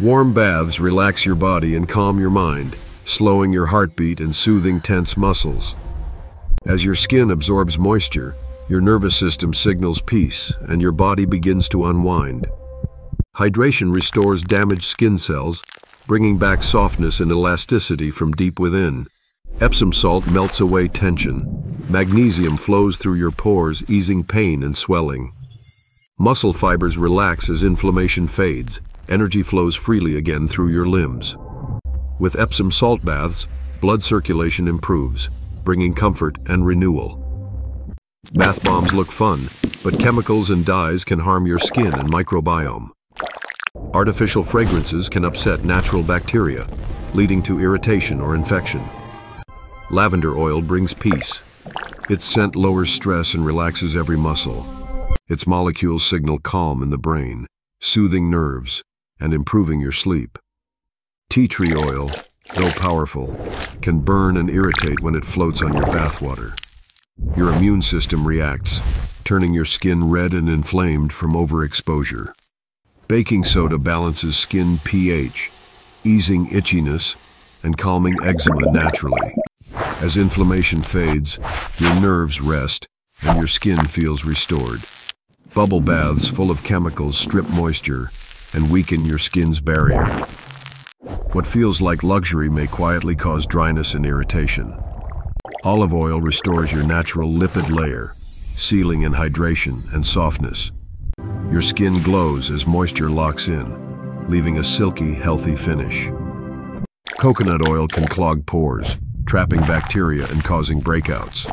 Warm baths relax your body and calm your mind, slowing your heartbeat and soothing tense muscles. As your skin absorbs moisture, your nervous system signals peace and your body begins to unwind. Hydration restores damaged skin cells, bringing back softness and elasticity from deep within. Epsom salt melts away tension. Magnesium flows through your pores, easing pain and swelling. Muscle fibers relax as inflammation fades. Energy flows freely again through your limbs. With Epsom salt baths, blood circulation improves, bringing comfort and renewal. Bath bombs look fun, but chemicals and dyes can harm your skin and microbiome. Artificial fragrances can upset natural bacteria, leading to irritation or infection. Lavender oil brings peace. Its scent lowers stress and relaxes every muscle. Its molecules signal calm in the brain, soothing nerves, and improving your sleep. Tea tree oil, though powerful, can burn and irritate when it floats on your bathwater. Your immune system reacts, turning your skin red and inflamed from overexposure. Baking soda balances skin pH, easing itchiness and calming eczema naturally. As inflammation fades, your nerves rest and your skin feels restored. Bubble baths full of chemicals strip moisture and weaken your skin's barrier. What feels like luxury may quietly cause dryness and irritation. Olive oil restores your natural lipid layer, sealing in hydration and softness. Your skin glows as moisture locks in, leaving a silky, healthy finish. Coconut oil can clog pores, trapping bacteria and causing breakouts.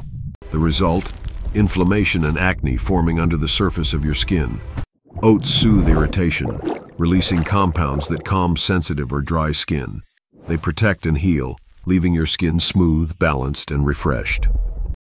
The result? Inflammation and acne forming under the surface of your skin. Oats soothe irritation, releasing compounds that calm sensitive or dry skin. They protect and heal, leaving your skin smooth, balanced, and refreshed.